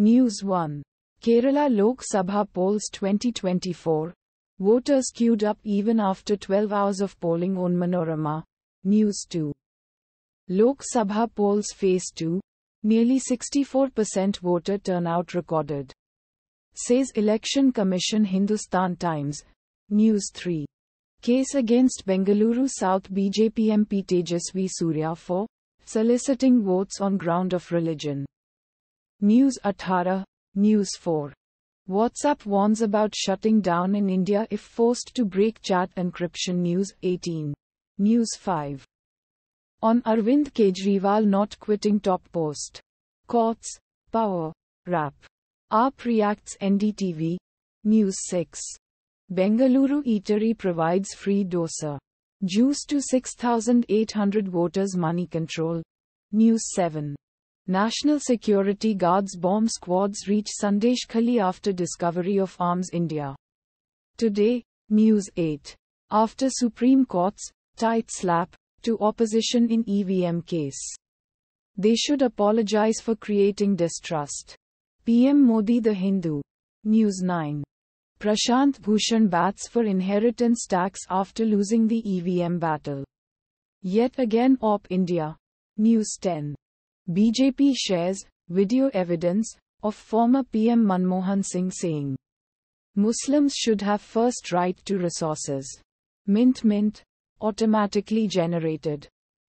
News 1. Kerala Lok Sabha polls 2024. Voters queued up even after 12 hours of polling Onmanorama. News 2. Lok Sabha polls phase 2. Nearly 64% voter turnout recorded. Says Election Commission Hindustan Times. News 3. Case against Bengaluru South BJP MP Tejasvi Surya for soliciting votes on ground of religion. News 18, News 4. WhatsApp warns about shutting down in India if forced to break chat encryption. News 18. News 5. On Arvind Kejriwal not quitting top post. Courts, power, rap. AAP reacts NDTV. News 6. Bengaluru Eatery provides free dosa. Juice to 6,800 voters Moneycontrol. News 7. National Security Guards bomb squads reach Sandeshkhali after discovery of arms India. Today, News 8. After Supreme Court's tight slap to opposition in EVM case. They should apologize for creating distrust. PM Modi The Hindu. News 9. Prashant Bhushan bats for inheritance tax after losing the EVM battle. Yet again OpIndia. News 10. BJP shares video evidence of former PM Manmohan Singh saying Muslims should have first right to resources. Mint Mint automatically generated.